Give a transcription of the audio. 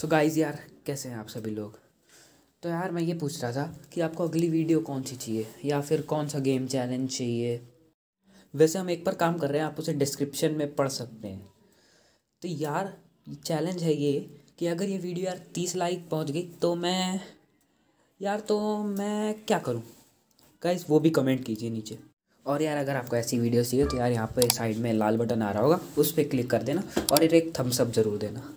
So guys यार, कैसे हैं आप सभी लोग? तो यार, मैं ये पूछ रहा था कि आपको अगली वीडियो कौन सी चाहिए? या फिर कौन सा गेम चैलेंज चाहिए? वैसे हम एक पर काम कर रहे हैं, आप उसे डिस्क्रिप्शन में पढ़ सकते हैं। तो यार चैलेंज है ये कि अगर ये वीडियो यार तीस लाइक पहुँच गई तो मैं, यार तो मैं क्या करूँ? गाइस वो भी कमेंट कीजिए नीचे। और यार, अगर आपको ऐसी वीडियो चाहिए तो यार यहाँ पे साइड में लाल बटन आ रहा होगा, उस पर क्लिक कर देना और यार एक थम्सअप ज़रूर देना।